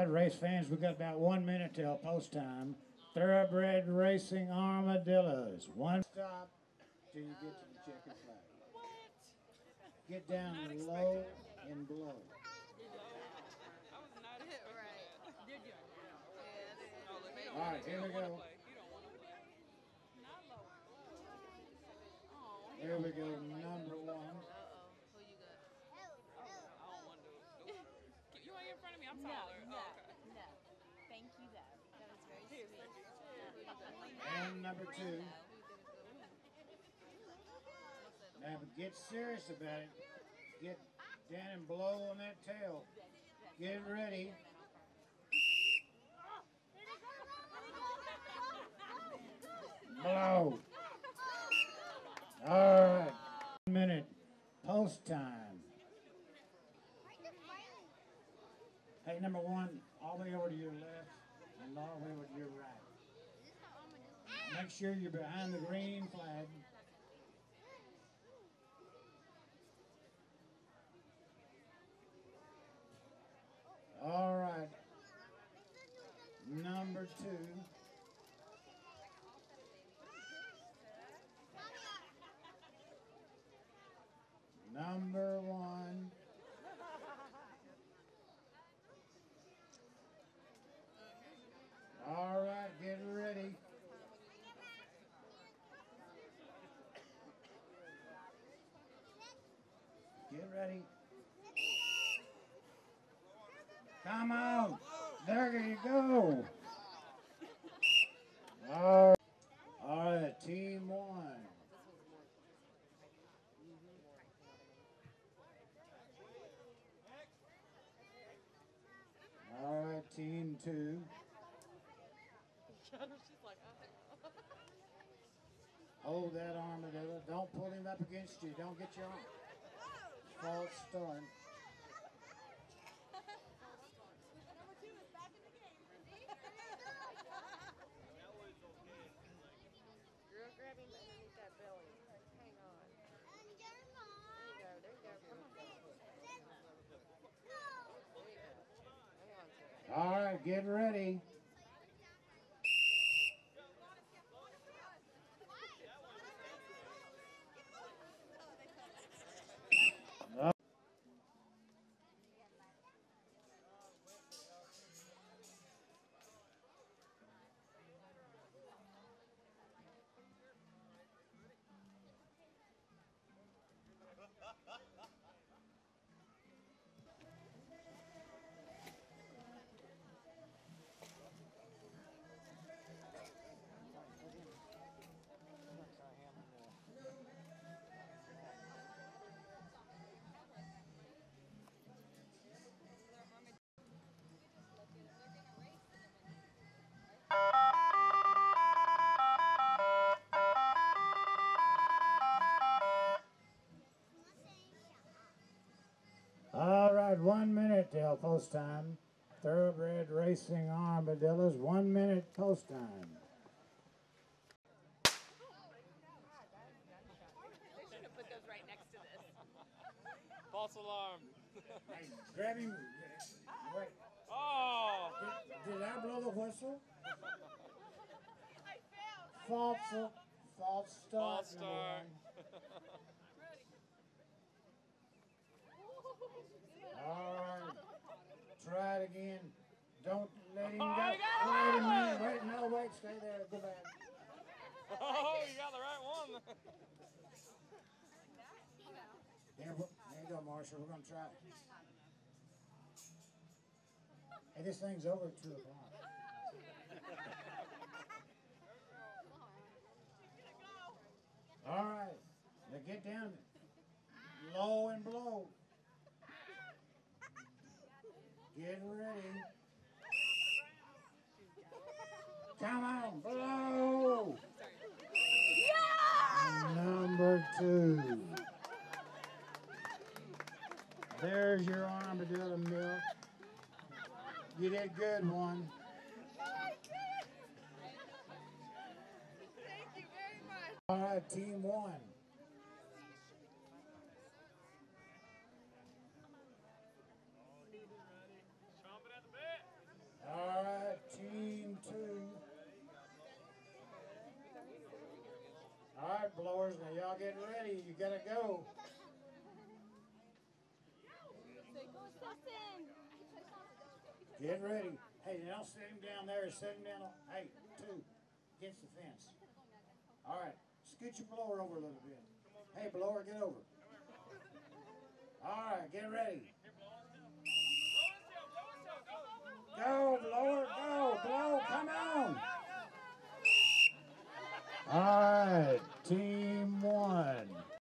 right, race fans, we've got about one minute till post time. Thoroughbred Racing Armadillos. One stop till you get to the checkered flag. Get down low and below. All right, here we go. Here we go, number one. You ain't in front of me. I'm No, taller. no, Oh, okay. no. Thank you, though. That was very sweet. And number two. Now get serious about it. Get down and blow on that tail. Get it ready. Blow. All right. One minute. Post time. Hey, number one, all the way over to your left and all the way over to your right. Make sure you're behind the green flag. All right. Number two. Number one. All right, get ready. Get ready. Come on. There you go. All right, team one. All right, team two. Hold that arm together. Don't pull him up against you. Don't get your arm. False start. Girl, grab him underneath that belly. Hang on. There you go, there you go. Come on. There you go. Hang on to it. All right, get ready. Post time. Thoroughbred Racing Armadillos, one minute post time. They should have put those right next to this. False alarm. Hey, grab him. Wait, Oh! did, did I blow the whistle? False, false start. False start. All right, try it again. Don't let him Oh, go. Wait a minute. Wait, no, wait. Stay there. Go back. Oh, you got the right one. Here, we- here you go, Marshall. We're gonna try. it. Hey, this thing's over at two o'clock. All right, now get down low and blow. Get ready. Come on, blow. Number two. There's your armadillo milk. You did good one. Thank you very much. All right, team one. blowers. Now y'all get ready. You gotta go. Get ready. Hey, now set him down there. Set him down. Hey, two against the fence. All right. Scoot your blower over a little bit. Hey, blower, get over. All right, get ready. Go, blower, go, blow, come on. All right. Team 1.